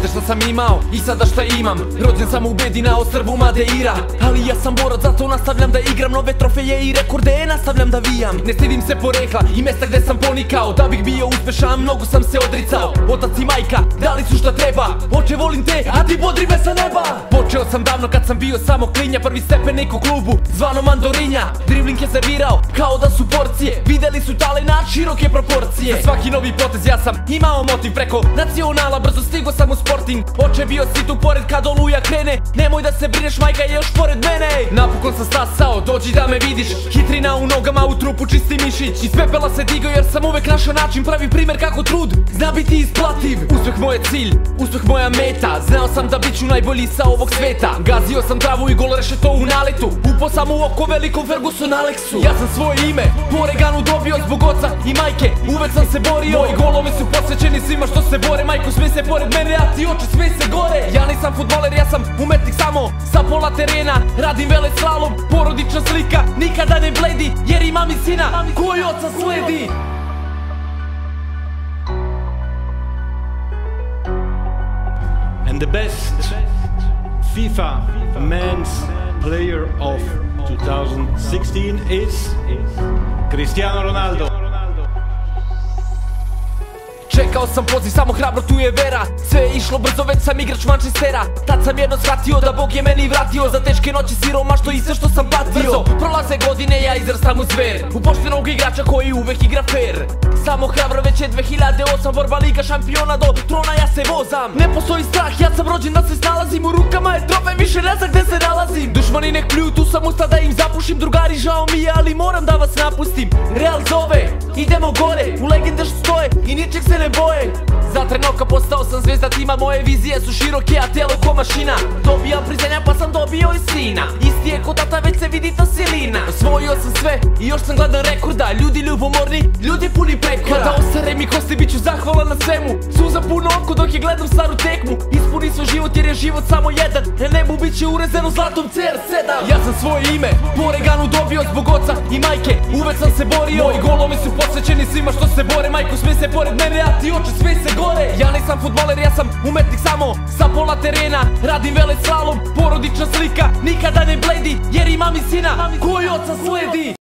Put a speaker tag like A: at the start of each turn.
A: Gledaj šta sam imao? I sada šta imam? Rođen sam u bedi na ostrvu Madeira Ali ja sam borac, zato nastavljam da igram Nove trofeje i rekorde nastavljam da vijam. Ne stidim se porekla i mesta gde sam ponikao. Da bih bio uspešan, mnogo sam se odricao. Otac i majka, dali su šta treba. Oče volim te, a ti bodri me sa neba Počeo sam davno kad sam bio samo klinja Prvi stepenik u klubu, zvano Mandorinja. Dribling je servirao, kao da su porcije Videli su talenat, široke proporcije. Za svaki novi potez ja sam imao motiv. Preko nacionala Brzo stigo sam u sporting. Oče bio si tu pored kad oluja krene. Nemoj da se brineš, majka je još pored mene Napokon sam stasao, dođi da me vidiš. Hitrina u nogama, u trupu čisti mišić. Iz pepela se digao jer sam uvek našao način. Pravi primer kako trud zna biti isplativ. Uspeh moj je cilj, uspeh moja meta. Znao sam da bit ću najbolji sa ovog sveta Gazio sam travu i gol to u naletu. Upo sam u oko velikom Ferguson Alexu Ja sam svoje ime po reganu dobio zbog oca i majke. Uvek sam se borio. Moji golovi su posvećeni svima što se bore. Majko sve se pored mene, a ti oči sve se gore. Ja nisam futboler, ja sam umetnik samo Sa pola terena, radim vele slalom Porodična slika, nikada ne bledi Jer imam i sina koji oca sledi.
B: And the best FIFA Men's Player of 2016 is Cristiano Ronaldo.
A: Čekao sam poziv, samo hrabro tu je vera. Sve je išlo brzo, već sam igrač Manchestera. Tad sam jedno shvatio da Bog je meni vratio. Za teške noći što i sve što sam patio. Brzo, prolaze godine, ja izrastam u zver U poštenog igrača koji uvek igra fair. Samo hrabro, već je 2008 Borba Liga šampiona do trona, ja se vozam. Ne postoji strah, ja sam rođen da se snalazim. U rukama je trofej, više ne znam gde se nalazim. Dušmani nek pljuju, tu sam usta da im zapušim. Drugari, žao mi je, ali moram da vas napustim. Real zove, idemo gore U legende što stoje boje. Za trenoka postao sam zvezda tima Moje vizije su široke, a telo ko mašina. Dobijam priznanja pa sam dobio i sina. Isti je ko tata, već se vidi ta silina. Osvojio sam sve i još sam gladan rekorda. Ljudi ljubomorni, ljudi puni prekora. Kada ostare mi kosti, bit ću zahvalan na svemu. Suza puno oko dok je gledam staru tekmu. Ispuni svoj život jer je život samo jedan. Na nebu bit će urezeno zlatom CR7 Ja sam svoje ime po reganu dobio zbog oca i majke. Uvek sam se borio. Moji golovi su posvećeni svima što se pored mene, a ti oči sve se gore. Ja nisam futboler, ja sam umetnik samo Sa pola terena, radim vele slalom Porodična slika, nikada ne bledi Jer imam i sina koji oca sledi